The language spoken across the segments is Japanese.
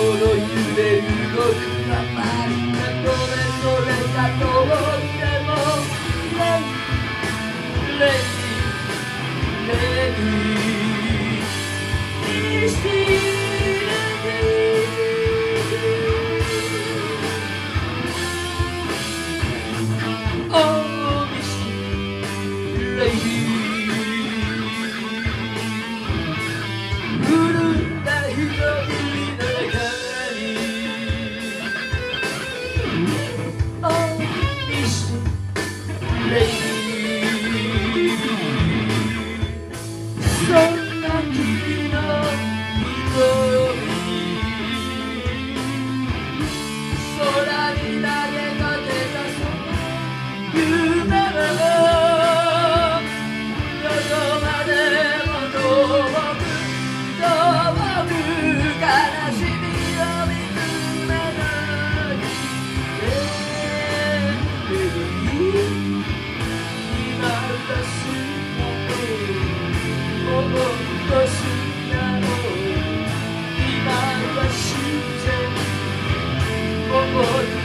心揺れ動くままにどれそれがどうしてもレイレイレイ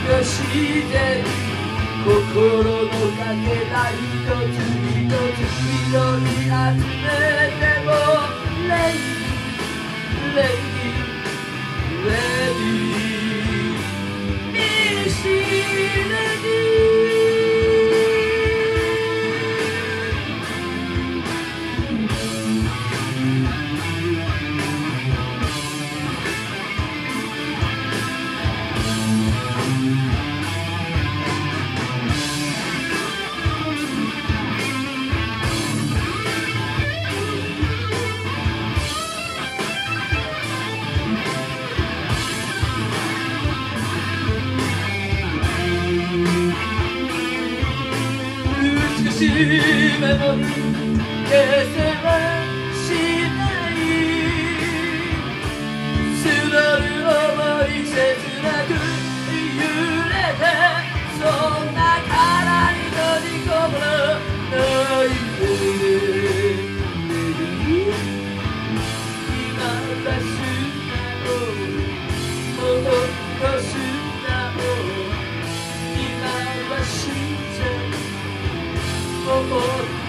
として心のかけら一つ一つ拾い集めてもレイレイ。dímelo, que se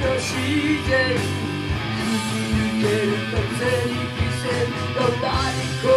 to shijet. Kukuru keru to.